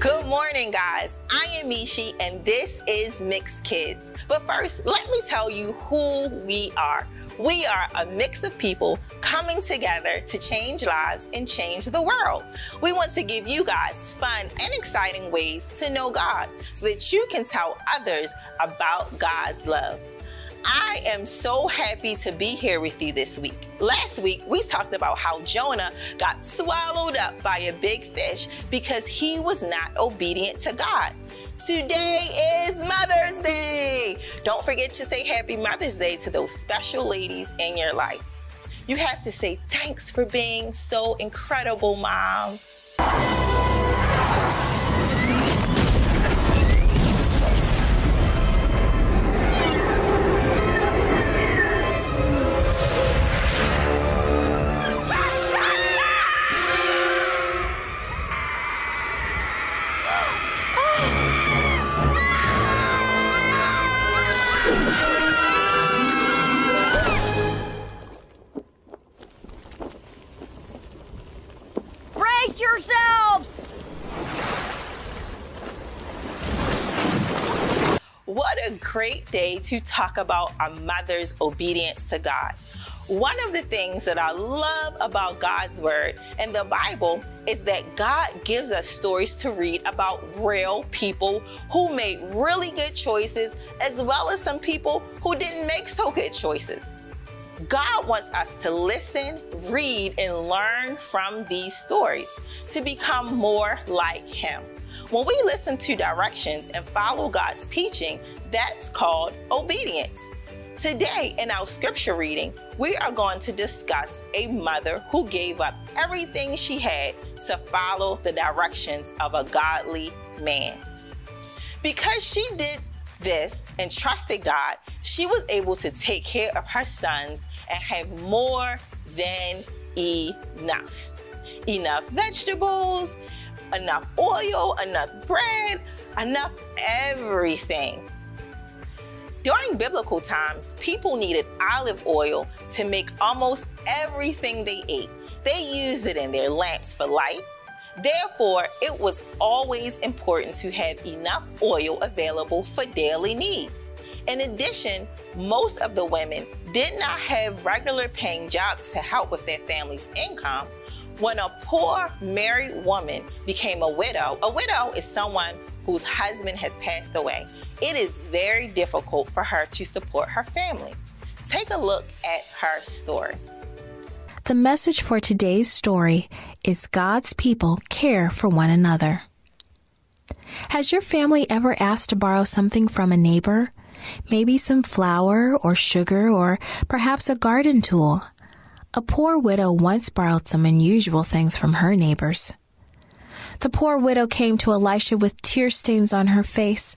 Good morning, guys. I am Mishi, and this is Mix Kids. But first, let me tell you who we are. We are a mix of people coming together to change lives and change the world. We want to give you guys fun and exciting ways to know God so that you can tell others about God's love. I am so happy to be here with you this week. Last week, we talked about how Jonah got swallowed up by a big fish because he was not obedient to God. Today is Mother's Day. Don't forget to say Happy Mother's Day to those special ladies in your life. You have to say thanks for being so incredible, Mom. Great day to talk about a mother's obedience to God. One of the things that I love about God's word and the Bible is that God gives us stories to read about real people who made really good choices, as well as some people who didn't make so good choices. God wants us to listen, read, and learn from these stories to become more like Him. When we listen to directions and follow God's teaching, that's called obedience. Today, in our scripture reading, we are going to discuss a mother who gave up everything she had to follow the directions of a godly man. Because she did this and trusted God, she was able to take care of her sons and have more than enough. Enough vegetables, enough oil, enough bread, enough everything. During biblical times, people needed olive oil to make almost everything they ate. They used it in their lamps for light. Therefore, it was always important to have enough oil available for daily needs. In addition, most of the women did not have regular paying jobs to help with their family's income. When a poor married woman became a widow, a widow is someone whose husband has passed away. It is very difficult for her to support her family. Take a look at her story. The message for today's story is God's people care for one another. Has your family ever asked to borrow something from a neighbor? Maybe some flour or sugar or perhaps a garden tool. A poor widow once borrowed some unusual things from her neighbors. The poor widow came to Elisha with tear stains on her face.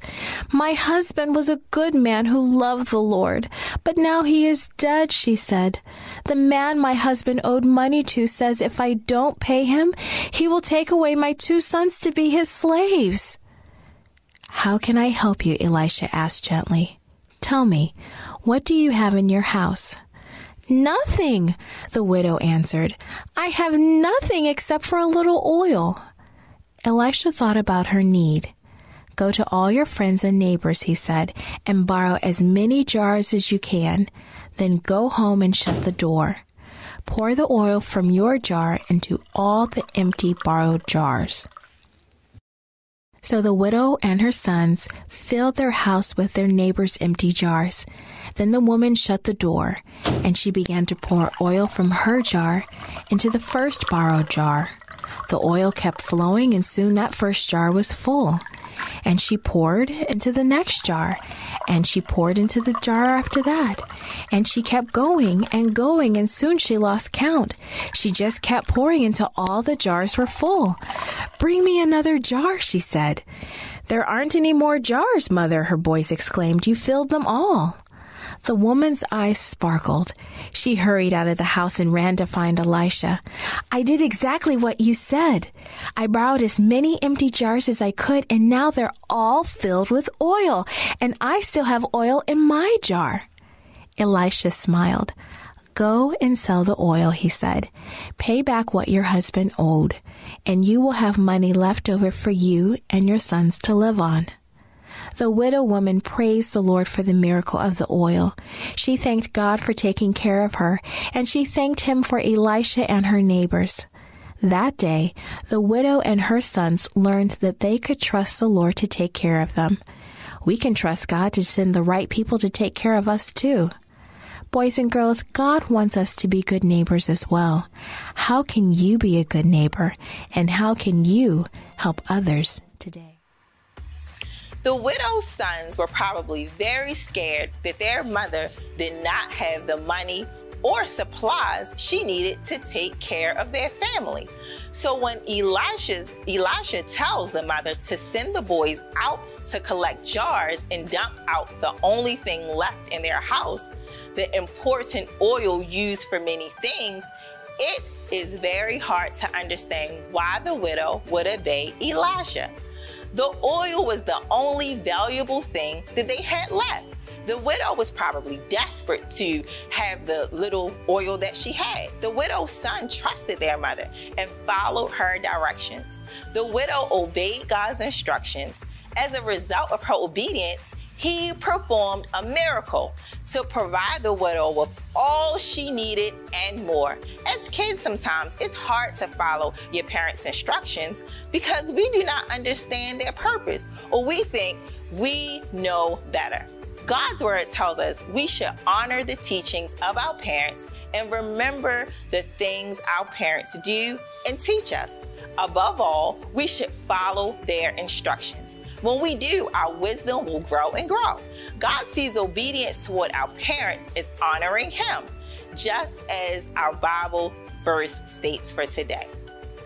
My husband was a good man who loved the Lord, but now he is dead, she said. The man my husband owed money to says if I don't pay him, he will take away my two sons to be his slaves. How can I help you? Elisha asked gently. Tell me, what do you have in your house? Nothing, the widow answered. I have nothing except for a little oil. Elisha thought about her need. Go to all your friends and neighbors, he said, and borrow as many jars as you can. Then go home and shut the door. Pour the oil from your jar into all the empty borrowed jars. So the widow and her sons filled their house with their neighbors' empty jars. Then the woman shut the door, and she began to pour oil from her jar into the first borrowed jar. The oil kept flowing, and soon that first jar was full. And she poured into the next jar, and she poured into the jar after that. And she kept going and going, and soon she lost count. She just kept pouring until all the jars were full. Bring me another jar, she said. There aren't any more jars, mother, her boys exclaimed. You filled them all. The woman's eyes sparkled. She hurried out of the house and ran to find Elisha. I did exactly what you said. I borrowed as many empty jars as I could, and now they're all filled with oil, and I still have oil in my jar. Elisha smiled. Go and sell the oil, he said. Pay back what your husband owed, and you will have money left over for you and your sons to live on. The widow woman praised the Lord for the miracle of the oil. She thanked God for taking care of her, and she thanked him for Elisha and her neighbors. That day, the widow and her sons learned that they could trust the Lord to take care of them. We can trust God to send the right people to take care of us too. Boys and girls, God wants us to be good neighbors as well. How can you be a good neighbor? And how can you help others today? The widow's sons were probably very scared that their mother did not have the money or supplies she needed to take care of their family. So when Elisha, Elisha tells the mother to send the boys out to collect jars and dump out the only thing left in their house, the important oil used for many things, it is very hard to understand why the widow would obey Elisha. The oil was the only valuable thing that they had left. The widow was probably desperate to have the little oil that she had. The widow's son trusted their mother and followed her directions. The widow obeyed God's instructions. As a result of her obedience, he performed a miracle to provide the widow with all she needed and more. As kids, sometimes it's hard to follow your parents' instructions because we do not understand their purpose or we think we know better. God's word tells us we should honor the teachings of our parents and remember the things our parents do and teach us. Above all, we should follow their instructions. When we do, our wisdom will grow and grow. God sees obedience toward our parents as honoring Him, just as our Bible verse states for today.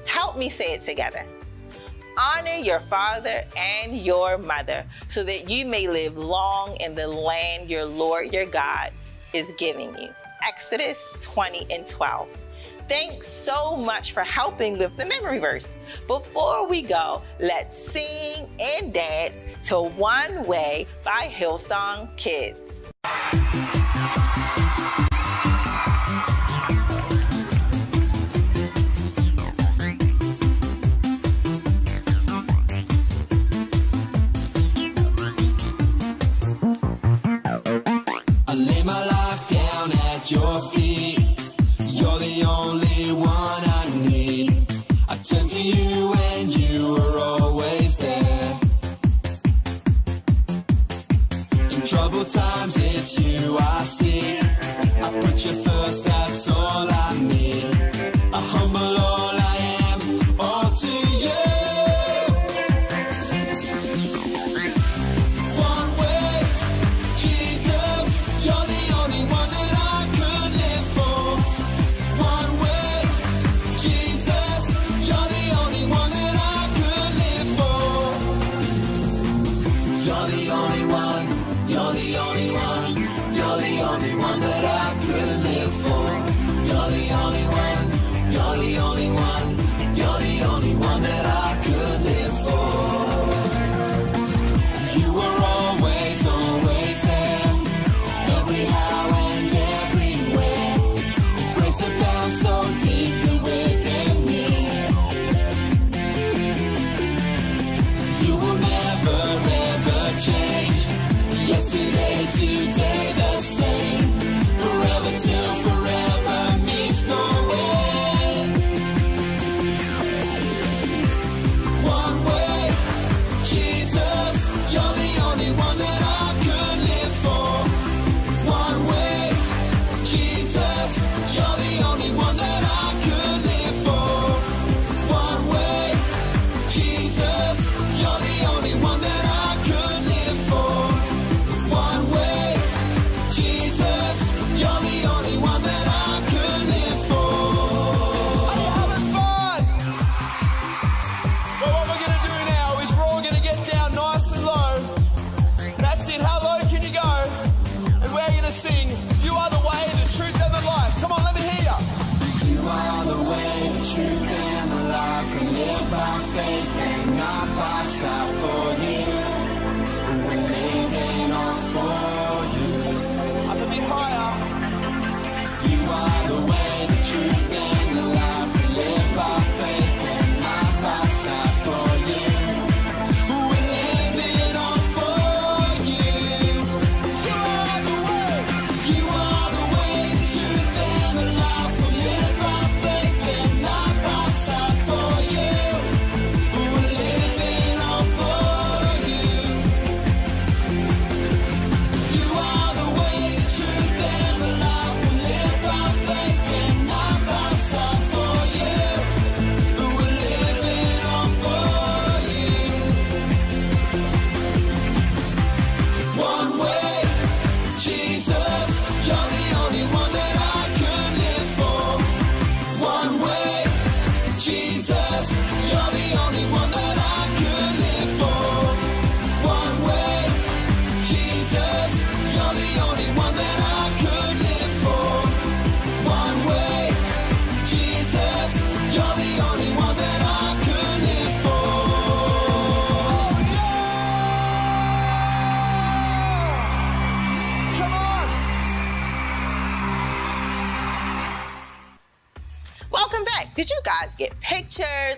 Help me say it together. Honor your father and your mother so that you may live long in the land your Lord your God is giving you. Exodus 20 and 12. Thanks so much for helping with the memory verse. Before we go, let's sing and dance to One Way by Hillsong Kids.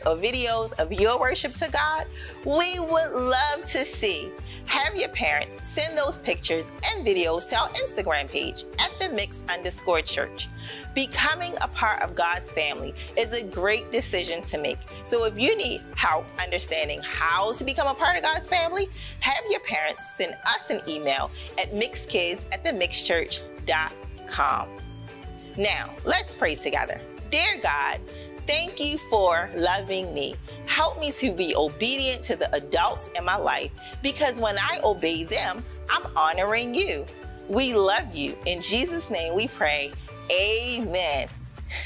Or videos of your worship to God? We would love to see. Have your parents send those pictures and videos to our Instagram page at the mix underscore church. Becoming a part of God's family is a great decision to make. So if you need help understanding how to become a part of God's family, have your parents send us an email at mixkids at themixchurch.com. Now, let's pray together. Dear God, thank you for loving me. Help me to be obedient to the adults in my life because when I obey them, I'm honoring you. We love you. In Jesus' name we pray. Amen.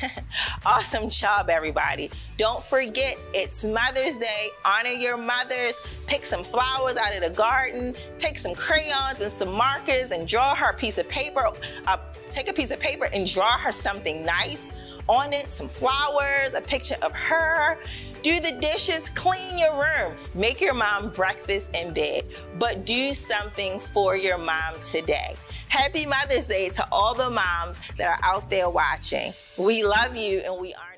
awesome job, everybody. Don't forget, it's Mother's Day. Honor your mothers. Pick some flowers out of the garden. Take some crayons and some markers and draw her a piece of paper. Uh, take a piece of paper and draw her something nice on it, some flowers, a picture of her. Do the dishes, clean your room, make your mom breakfast in bed, but do something for your mom today. Happy Mother's Day to all the moms that are out there watching. We love you and we are.